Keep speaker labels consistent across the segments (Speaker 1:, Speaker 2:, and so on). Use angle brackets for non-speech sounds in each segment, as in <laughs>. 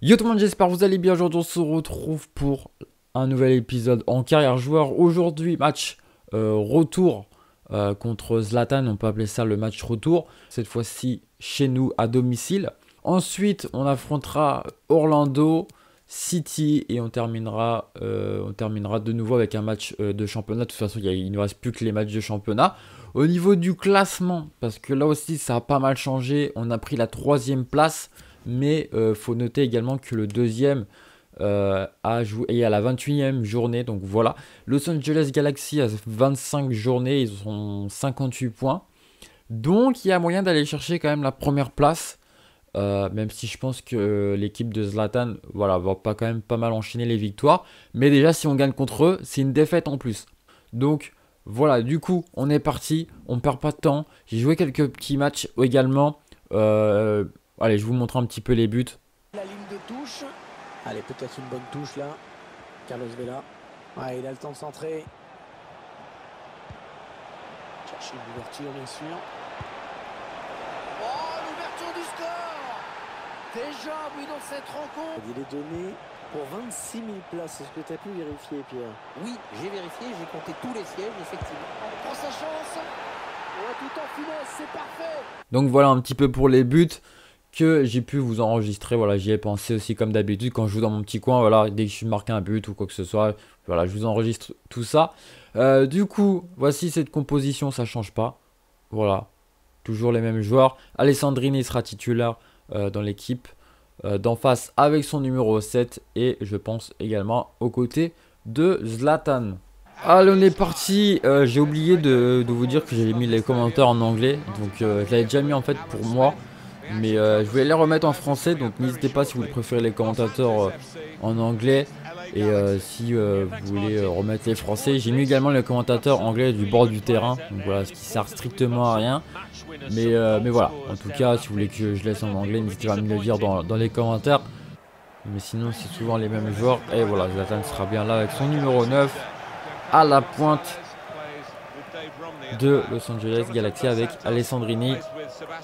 Speaker 1: Yo tout le monde, j'espère que vous allez bien. Aujourd'hui, on se retrouve pour un nouvel épisode en carrière joueur. Aujourd'hui, match euh, retour euh, contre Zlatan. On peut appeler ça le match retour. Cette fois-ci, chez nous, à domicile. Ensuite, on affrontera Orlando, City et on terminera, euh, on terminera de nouveau avec un match de championnat. De toute façon, il, ne nous reste plus que les matchs de championnat. Au niveau du classement, parce que là aussi, ça a pas mal changé. On a pris la troisième place. Mais il euh, faut noter également que le deuxième euh, a joué et à la 28e journée. Donc voilà, Los Angeles Galaxy a 25 journées, ils ont 58 points. Donc il y a moyen d'aller chercher quand même la première place. Euh, même si je pense que l'équipe de Zlatan voilà, va pas quand même pas mal enchaîner les victoires. Mais déjà, si on gagne contre eux, c'est une défaite en plus. Donc voilà, du coup, on est parti. On perd pas de temps. J'ai joué quelques petits matchs également. Allez, je vous montre un petit peu les buts.
Speaker 2: La ligne de touche. Allez, peut-être une bonne touche là. Carlos Vela. Ouais, il a le temps de centrer. Chercher l'ouverture, bien sûr. Oh, l'ouverture du score Déjà, oui, dans cette rencontre. Il est donné pour 26 000 places. Est-ce que tu as pu vérifier, Pierre?
Speaker 3: Oui, j'ai vérifié. J'ai compté tous les sièges, effectivement.
Speaker 2: On prend sa chance. Ouais, tout en finesse, c'est parfait.
Speaker 1: Donc voilà un petit peu pour les buts que j'ai pu vous enregistrer. Voilà, j'y ai pensé aussi comme d'habitude quand je joue dans mon petit coin. Voilà, dès que je marque un but ou quoi que ce soit, voilà, je vous enregistre tout ça. Euh, du coup, voici cette composition, ça change pas. Voilà, toujours les mêmes joueurs. Alessandrini sera titulaire euh, dans l'équipe euh, d'en face avec son numéro 7 et je pense également aux côtés de Zlatan. Allez, on est parti. j'ai oublié de, vous dire que j'ai mis les commentaires en anglais. Donc, je l'avais déjà mis en fait pour moi. Mais euh, je voulais les remettre en français, donc n'hésitez pas si vous préférez les commentateurs euh, en anglais. Et euh, si vous voulez remettre les français, j'ai mis également les commentateurs anglais du bord du terrain. Donc voilà, ce qui sert strictement à rien. Mais, mais voilà, en tout cas, si vous voulez que je laisse en anglais, n'hésitez pas à me le dire dans, les commentaires. Mais sinon, c'est souvent les mêmes joueurs. Et voilà, Zlatan sera bien là avec son numéro 9 à la pointe de Los Angeles Galaxy avec Alessandrini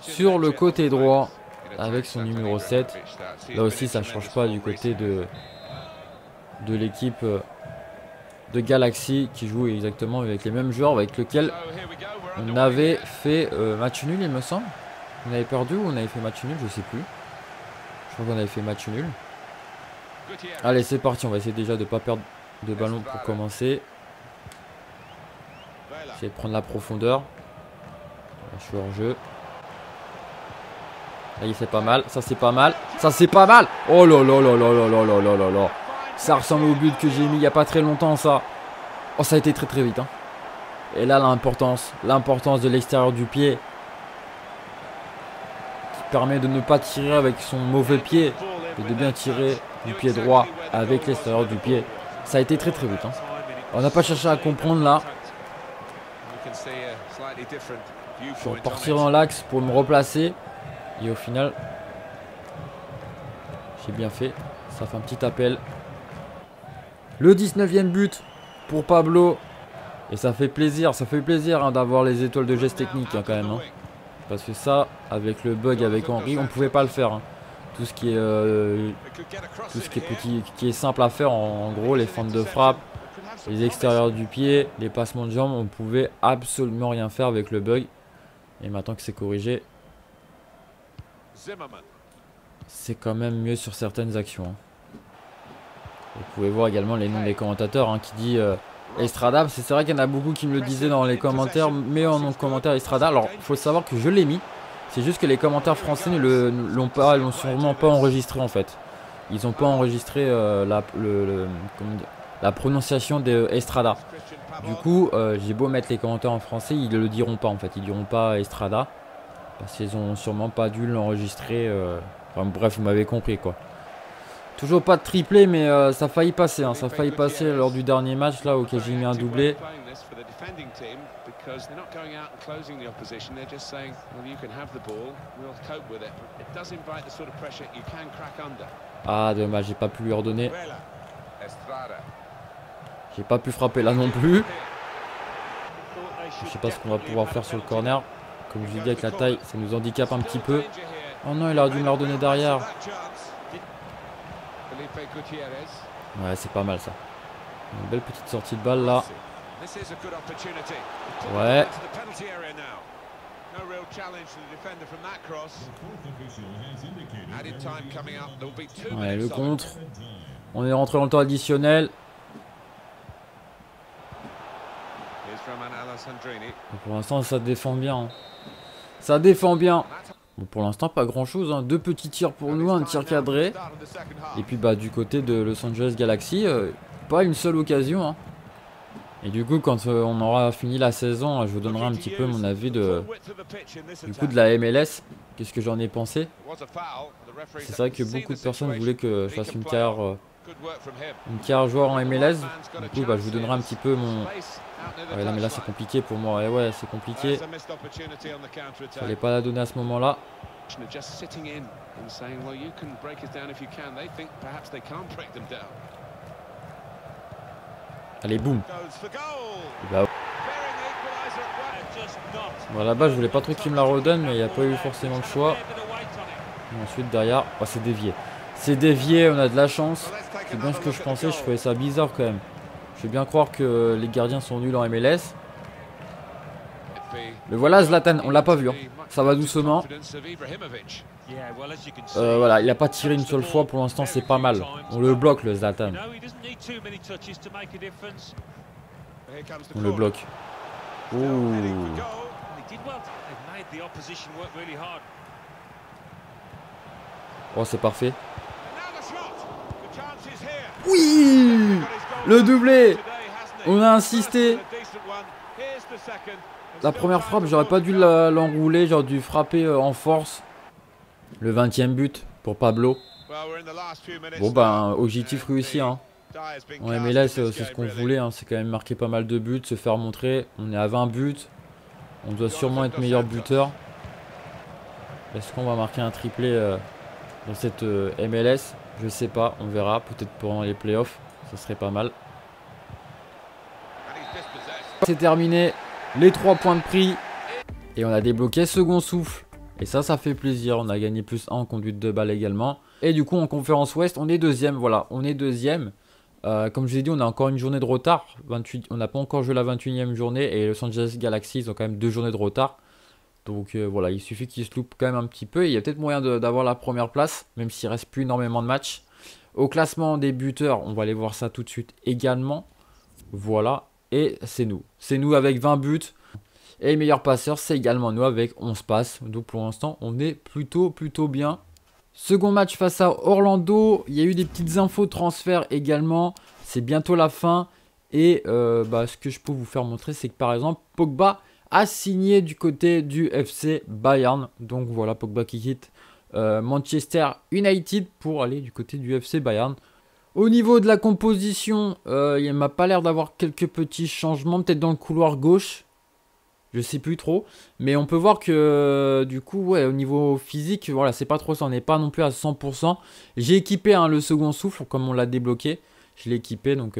Speaker 1: sur le côté droit avec son numéro 7. Là aussi, ça ne change pas du côté de, l'équipe de Galaxy qui joue exactement avec les mêmes joueurs avec lesquels on avait fait euh, match nul, il me semble. On avait perdu ou on avait fait match nul, je sais plus. Je crois qu'on avait fait match nul. Allez, c'est parti. On va essayer déjà de ne pas perdre de ballon pour commencer. Essayer de prendre la profondeur. Je suis hors jeu. Là, c'est pas mal. Ça, c'est pas mal. Ça, c'est pas mal. Oh là là là là là là là là là. Ça ressemble au but que j'ai mis il y a pas très longtemps, ça. Oh, ça a été très très vite. Hein. Et là, l'importance. L'importance de l'extérieur du pied. Qui permet de ne pas tirer avec son mauvais pied. Et de bien tirer du pied droit avec l'extérieur du pied. Ça a été très très vite. Hein. On n'a pas cherché à comprendre là. Je vais repartir dans l'axe pour me replacer. Et au final, j'ai bien fait. Ça fait un petit appel. Le 19e but pour Pablo. Et ça fait plaisir, ça fait plaisir hein, d'avoir les étoiles de geste technique hein, quand même. Hein. Parce que ça, avec le bug avec Henri, on pouvait pas le faire. Tout ce qui est euh, tout ce qui est petit, qui est simple à faire, en, gros, les fentes de frappe, les extérieurs du pied, les passements de jambes, on pouvait absolument rien faire avec le bug. Et maintenant que c'est corrigé, c'est quand même mieux sur certaines actions. Hein. Vous pouvez voir également les noms des commentateurs hein, qui dit euh, Estrada. C'est vrai qu'il y en a beaucoup qui me le disaient dans les commentaires, mais en nom commentaire Estrada. Alors, il faut savoir que je l'ai mis. C'est juste que les commentaires français ne l'ont pas, l'ont sûrement pas enregistré en fait. Ils n'ont pas enregistré euh, la, la prononciation d'Estrada. Du coup, euh, j'ai beau mettre les commentaires en français, ils ne le diront pas en fait. Ils diront pas Estrada. Parce qu'ils ont sûrement pas dû l'enregistrer. Euh, enfin, bref, vous m'avez compris quoi. Toujours pas de triplé, mais euh, ça a failli passer. Hein. Ça a failli passer lors du dernier match là auquel j'ai mis un doublé. Ah dommage, j'ai pas pu lui redonner. J'ai pas pu frapper là non plus. Je sais pas ce qu'on va pouvoir faire sur le corner. Comme je vous dis avec la taille, ça nous handicape un petit peu. Oh non, il aurait dû me leur donner derrière. Ouais, c'est pas mal ça. Une belle petite sortie de balle là. Ouais. Ouais, le contre. On est rentré dans le temps additionnel. Pour l'instant, ça défend bien. Hein. Ça défend bien. Bon, pour l'instant, pas grand chose. Hein. Deux petits tirs pour nous, un tir cadré. Et puis, bah, du côté de Los Angeles Galaxy, euh, pas une seule occasion. Hein. Et du coup, quand euh, on aura fini la saison, je vous donnerai un petit peu mon avis de, du coup, de la MLS. Qu'est-ce que j'en ai pensé? C'est vrai que beaucoup de personnes voulaient que je fasse une carrière, euh, une carrière joueur en MLS. Du coup, bah, je vous donnerai un petit peu mon, Ouais, là, mais là, c'est compliqué pour moi. Ouais, ouais, c'est compliqué. Fallait pas la donner à ce moment-là. Allez, boum. Bah, bon, là-bas, je voulais pas trop qu'il me la redonne, mais il n'y a pas eu forcément le choix. ensuite, derrière, oh, c'est dévié. C'est dévié, on a de la chance. C'est bien ce que je pensais, je trouvais ça bizarre quand même. Je vais bien croire que les gardiens sont nuls en MLS. Mais voilà Zlatan, on l'a pas vu. Hein. Ça va doucement. Euh, voilà, il a pas tiré une seule fois pour l'instant, c'est pas mal. On le bloque le Zlatan. On le bloque. Oh, c'est parfait. Oui le doublé On a insisté. La première frappe, j'aurais pas dû l'enrouler, j'aurais dû frapper euh, en force. Le 20 e but pour Pablo. Bon ben, objectif réussi. Hein. En MLS, c'est ce qu'on voulait. Hein. C'est quand même marquer pas mal de buts, se faire montrer. On est à 20 buts. On doit sûrement être meilleur buteur. Est-ce qu'on va marquer un triplé euh, dans cette euh, MLS Je sais pas, on verra. Peut-être pendant les playoffs. Ce serait pas mal. C'est terminé. Les trois points de prix. Et on a débloqué second souffle. Et ça, ça fait plaisir. On a gagné plus 1 en conduite de balle également. Et du coup, en conférence ouest, on est deuxième. Voilà, on est deuxième. Euh, comme je vous ai dit, on a encore une journée de retard. 28, on n'a pas encore joué la 21e journée. Et Los Angeles Galaxy, ils ont quand même deux journées de retard. Donc euh, voilà, il suffit qu'ils se loupent quand même un petit peu. il y a peut-être moyen d'avoir la première place, même s'il reste plus énormément de matchs. Au classement des buteurs, on va aller voir ça tout de suite également. Voilà, et c'est nous. C'est nous avec 20 buts. Et meilleur passeur, c'est également nous avec 11 passes. Donc pour l'instant, on est plutôt, plutôt bien. Second match face à Orlando. Il y a eu des petites infos transfert également. C'est bientôt la fin. Et euh, bah, ce que je peux vous faire montrer, c'est que par exemple, Pogba a signé du côté du FC Bayern. Donc voilà, Pogba qui quitte euh, Manchester United pour aller du côté du FC Bayern. Au niveau de la composition, euh, il m'a pas l'air d'avoir quelques petits changements, peut-être dans le couloir gauche. Je sais plus trop. Mais on peut voir que euh, du coup, ouais, au niveau physique, voilà, c'est pas trop ça. On n'est pas non plus à 100%. J'ai équipé hein, le second souffle, comme on l'a débloqué. Je l'ai équipé, donc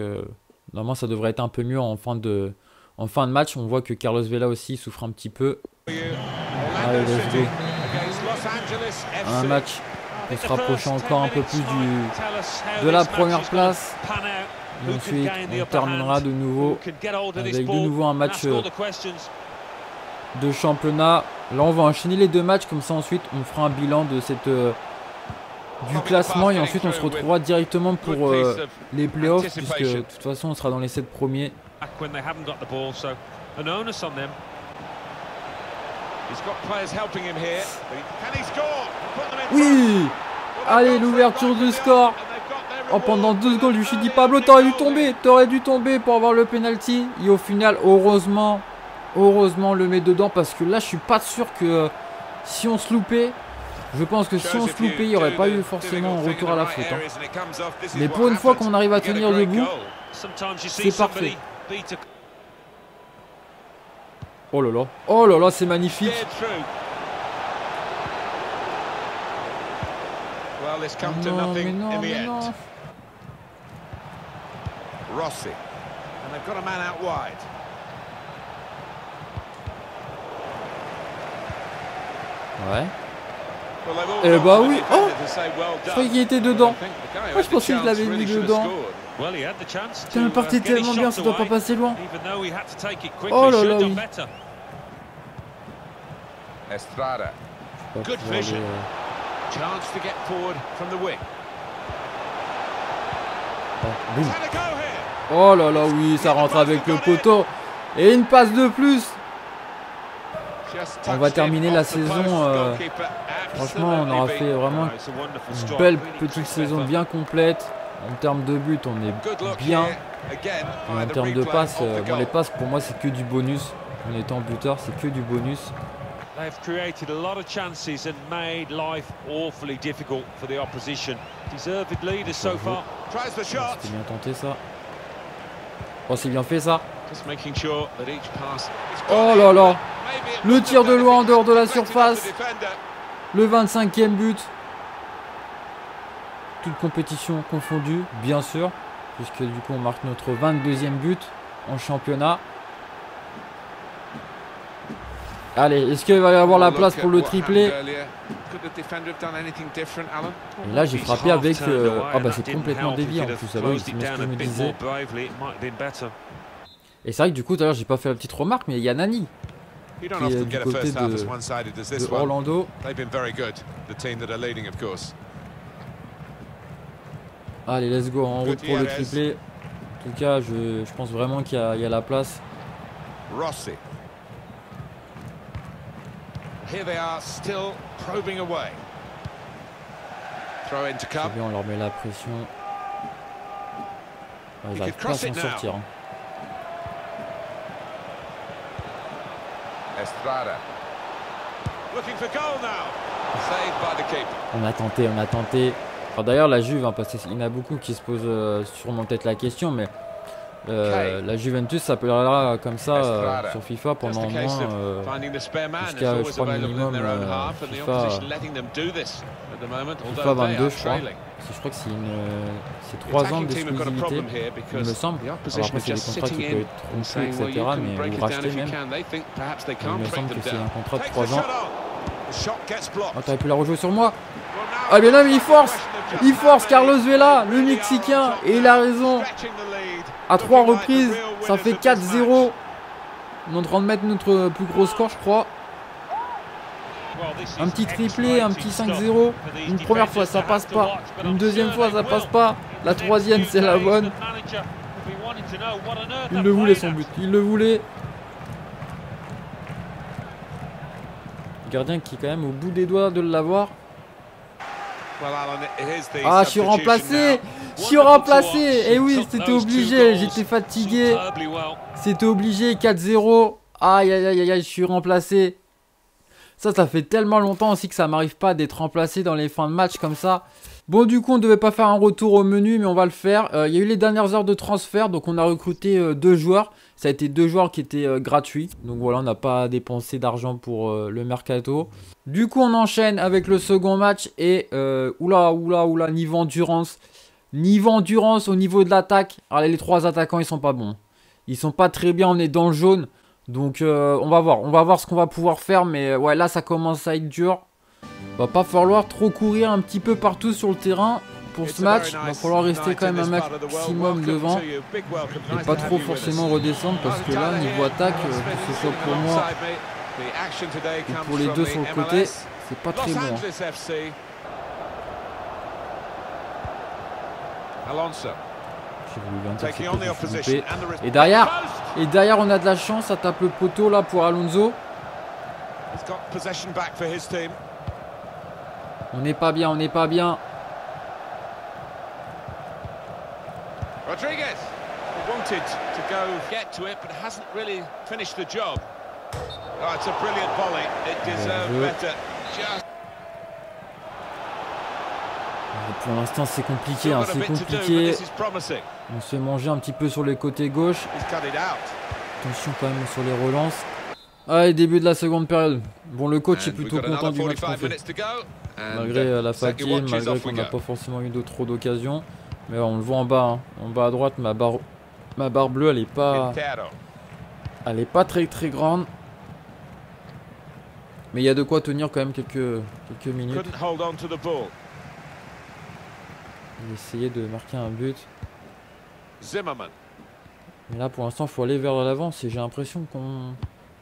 Speaker 1: normalement ça devrait être un peu mieux en fin de, en fin de match. On voit que Carlos Vela aussi souffre un petit peu. Allez, un match pour se rapprocher encore un peu plus du, de la première place. Et ensuite, on terminera de nouveau avec de nouveau un match euh, de championnat. Là, on va enchaîner les deux matchs. Comme ça, ensuite, on fera un bilan de cette euh, du classement et ensuite on se retrouvera directement pour euh, les playoffs puisque de toute façon on sera dans les 7 premiers. Oui Allez, l'ouverture du score Oh, pendant deux secondes, je me suis dit, Pablo, t'aurais dû tomber, t'aurais dû tomber pour avoir le penalty. Et au final, heureusement, heureusement, on le met dedans parce que là, je suis pas sûr que euh, si on se loupait, je pense que si on se loupait, il n'y aurait pas eu forcément un retour à la faute. Hein. Mais pour une fois qu'on arrive à tenir debout, c'est parfait. Oh là là. Oh là là, c'est magnifique. non, mais non, mais non. Rossi. And they've got a man out wide. Ouais. Eh bah oui. Oh Je croyais qu'il était dedans. Moi, je pensais qu'il l'avait mis dedans. Putain, le parti tellement bien, ça doit pas passer loin. Oh là là, oui.
Speaker 4: Estrada.
Speaker 2: Good vision. Chance to get forward from the wing.
Speaker 1: Oh là là, oui, ça rentre avec le poteau. Et une passe de plus. On va terminer
Speaker 2: in
Speaker 1: la saison, euh, Franchement, on aura fait vraiment une belle petite saison bien complète. En termes de but, on est bien. Et en termes de passes, euh, bon, les passes pour moi c'est que du bonus. En étant buteur, c'est que du bonus.
Speaker 5: They've created a lot of chances and made life awfully difficult for the opposition. Deserved leaders so far.
Speaker 2: Tries the shot.
Speaker 1: C'était bien tenté ça? Oh, c'est bien fait ça. Oh là là. Le tir de loin en dehors de la surface. Le 25e but. Toute compétition confondue, bien sûr. Puisque du coup on marque notre 22e but en championnat. Allez, est-ce qu'il va y avoir la place pour le triplé? Et là j'ai frappé avec... euh, Ah bah c'est complètement dévié en plus,
Speaker 5: closed
Speaker 1: c'est ce que je me disais. Et c'est vrai que du coup tout à l'heure j'ai pas fait la petite remarque mais il y a Nani Qui est
Speaker 2: often
Speaker 1: du
Speaker 2: get a
Speaker 1: côté
Speaker 2: first half
Speaker 1: de-
Speaker 2: as one-sided as
Speaker 1: de
Speaker 2: this one.
Speaker 1: Orlando.
Speaker 2: They've been very good. The team that are leading, of course.
Speaker 1: Allez let's go en route pour le triplé. En tout cas je, je pense vraiment qu'il y, y a la place.
Speaker 2: Rossi. Here they are, still probing away. Throw into Cup.
Speaker 1: bien on leur met la pression. Ouais, ils
Speaker 2: He
Speaker 1: n'arrivent
Speaker 2: could
Speaker 1: pas à s'en sortir. hein.
Speaker 4: Estrada.
Speaker 1: On a tenté, on a tenté. D'ailleurs, la Juve, hein, parce qu'il y en a beaucoup qui se posent euh, sûrement peut-être la question, mais euh, la Juventus s'appellera comme ça euh, sur FIFA pendant au moins. euh, jusqu'à, je crois, minimum, euh, FIFA- FIFA
Speaker 2: although they
Speaker 1: 22,
Speaker 2: are
Speaker 1: je crois. je crois que c'est une, c'est
Speaker 2: The
Speaker 1: 3 ans
Speaker 2: attacking team have got a
Speaker 1: d'exclusivité, il me semble. Alors après, c'est des contrats qui peuvent être rompus, etc., mais
Speaker 2: if you
Speaker 1: même. Il me semble que c'est un contrat de
Speaker 2: Takes
Speaker 1: 3
Speaker 2: the
Speaker 1: ans. Oh, t'aurais pu la rejouer sur moi Ah, bien là, mais il force Il force Carlos Vela, le Mexicain, et il a raison. À trois reprises, ça fait
Speaker 2: of this match.
Speaker 1: 4-0. On est en train de mettre notre plus gros score, je crois. Un petit triplé, un petit
Speaker 5: exciting
Speaker 1: 5-0.
Speaker 5: stuff for these
Speaker 1: Une première fois, ça passe pas. Une deuxième fois, ça passe pas. La troisième, c'est la bonne. Il le voulait son but, il le voulait. Gardien qui est quand même au bout des doigts de l'avoir. Ah, je suis remplacé. Je suis remplacé. Et oui,
Speaker 5: Took
Speaker 1: c'était obligé, j'étais fatigué. C'était obligé, 4-0. Aïe aïe aïe aïe, je suis remplacé. Ça, ça fait tellement longtemps aussi que ça m'arrive pas d'être remplacé dans les fins de match comme ça. Bon, du coup, on devait pas faire un retour au menu, mais on va le faire. Euh, Il y a eu les dernières heures de transfert, donc on a recruté euh, deux joueurs. Ça a été deux joueurs qui étaient euh, gratuits. Donc voilà, on n'a pas dépensé d'argent pour le mercato. Du coup, on enchaîne avec le second match. Et oula, oula, oula, niveau endurance. Niveau endurance au niveau de l'attaque. Allez, les trois attaquants, ils sont pas bons. Ils sont pas très bien, on est dans le jaune. Donc euh, on va voir, on va voir ce qu'on va pouvoir faire. Mais euh, ouais, là, ça commence à être dur. Va pas falloir trop courir un petit peu partout sur le terrain pour ce match.
Speaker 2: very
Speaker 1: Va falloir rester quand même un maximum devant. Et pas trop forcément redescendre parce que là, niveau attaque, euh, que ce soit pour moi ou pour les deux sur le côté, c'est pas très bon. hein.
Speaker 2: Angeles FC. Alonso
Speaker 1: J'ai voulu
Speaker 2: taking
Speaker 1: l'intercepter,
Speaker 2: on the
Speaker 1: je
Speaker 2: opposition res-
Speaker 1: Et derrière, et derrière, on a de la chance, ça tape le poteau là pour Alonso.
Speaker 2: He's got possession back for his team.
Speaker 1: On n'est pas bien, on n'est pas bien.
Speaker 2: Rodriguez he wanted to go get to it, but hasn't really finished the job. Oh, it's a brilliant volley. It deserved
Speaker 1: jeu.
Speaker 2: better. Just
Speaker 1: Pour l'instant, c'est compliqué, hein, c'est compliqué. On se fait manger un petit peu sur les côtés gauche. Attention quand même sur les relances. Allez, début de la seconde période. Bon, le coach est plutôt content du match qu'on
Speaker 2: 45
Speaker 1: fait.
Speaker 2: minutes to go. And,
Speaker 1: Malgré
Speaker 2: uh,
Speaker 1: euh, la fatigue, malgré qu'on n'a pas forcément eu de trop d'occasions. Mais on le voit en bas, hein. en bas à droite, ma barre, ma barre bleue, elle est pas, elle est pas très très grande. Mais il y a de quoi tenir quand même quelques, quelques minutes. Essayer de marquer un but.
Speaker 5: Zimmerman.
Speaker 1: Mais là, pour l'instant, il faut aller vers l'avant. et J'ai l'impression qu'on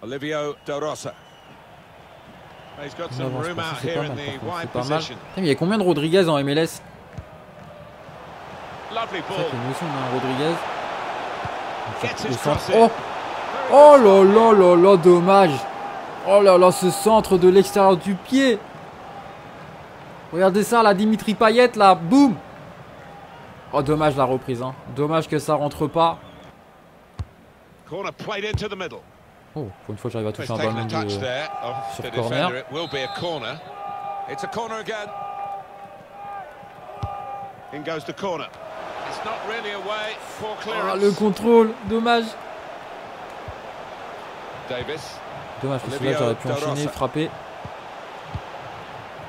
Speaker 5: Olivio De Rosa. He's got some room out here in the wide position.
Speaker 1: Il y a combien de Rodriguez en MLS C'est
Speaker 5: Lovely ball.
Speaker 1: qui est aussi, on a un Rodriguez. On
Speaker 5: Gets
Speaker 1: sort au
Speaker 5: his
Speaker 1: centre.
Speaker 5: cross in.
Speaker 1: Oh Oh là là là là, dommage. Oh là là, ce centre de l'extérieur du pied. Regardez ça, là, Dimitri Payet, là, boum. Oh, dommage la reprise, hein. Dommage que ça rentre pas.
Speaker 5: Corner played into the middle.
Speaker 1: Oh, pour une fois, j'arrive à toucher un ballon de...
Speaker 5: off
Speaker 1: sur corner.
Speaker 5: defender. It will be a corner. It's a corner again. In goes the corner. It's not really away. Poor
Speaker 1: Ah,
Speaker 5: clearance.
Speaker 1: le contrôle, dommage.
Speaker 5: Davis.
Speaker 1: Dommage, parce que là, j'aurais pu enchaîner, frapper.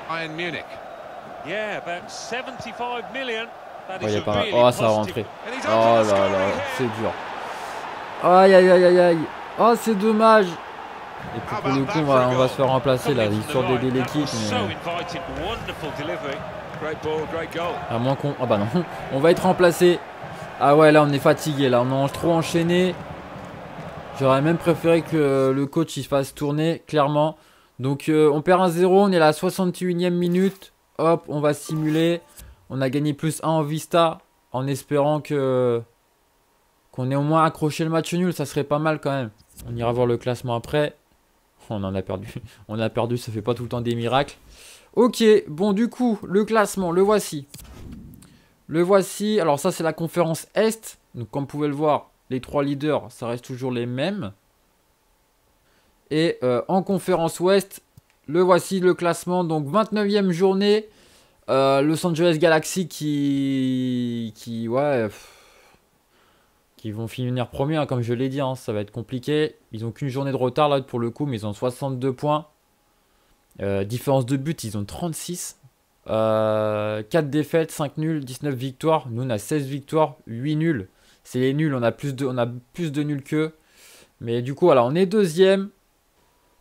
Speaker 5: Bayern Munich.
Speaker 6: Yeah, about 75 million.
Speaker 1: Oh, il est pas... oh ça a rentré. Oh là là, c'est dur. Aïe aïe aïe aïe aïe. Oh, c'est dommage. Et puis pour le coup, on va, on va se faire remplacer là,
Speaker 6: line, that
Speaker 1: l'équipe. Mais... À moins qu'on. Ah bah non, <laughs> on va être remplacé. Ah ouais, là on est fatigué, là on a trop enchaîné. J'aurais même préféré que le coach il se fasse tourner, clairement. Donc euh, on perd un 0, on est à la 61 e minute. Hop, on va simuler. On a gagné plus 1 en Vista en espérant que qu'on ait au moins accroché le match nul, ça serait pas mal quand même. On ira voir le classement après. On en a perdu. <laughs> On a perdu, ça fait pas tout le temps des miracles. Ok, bon du coup, le classement, le voici. Le voici, alors ça c'est la conférence Est. Donc comme vous pouvez le voir, les trois leaders, ça reste toujours les mêmes. Et euh, en conférence Ouest, le voici le classement. Donc 29e journée, euh, Los Angeles Galaxy qui... qui ouais... qui vont finir premier, hein, comme je l'ai dit, hein, ça va être compliqué. Ils ont qu'une journée de retard là pour le coup, mais ils ont 62 points. Euh, différence de but, ils ont 36. Euh, 4 défaites, 5 nuls, 19 victoires. Nous, on a 16 victoires, 8 nuls. C'est les nuls, on a plus de, on a plus de nuls qu'eux. Mais du coup, voilà, on est deuxième.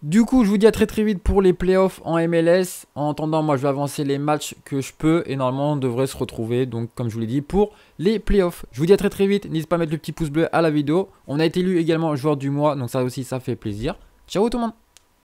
Speaker 1: Du coup, je vous dis à très très vite pour les playoffs en MLS. En attendant, moi, je vais avancer les matchs que je peux. Et normalement, on devrait se retrouver, donc comme je vous l'ai dit, pour les playoffs. Je vous dis à très très vite. N'hésitez pas à mettre le petit pouce bleu à la vidéo. On a été élu également joueur du mois, donc ça aussi, ça fait plaisir. Ciao tout le monde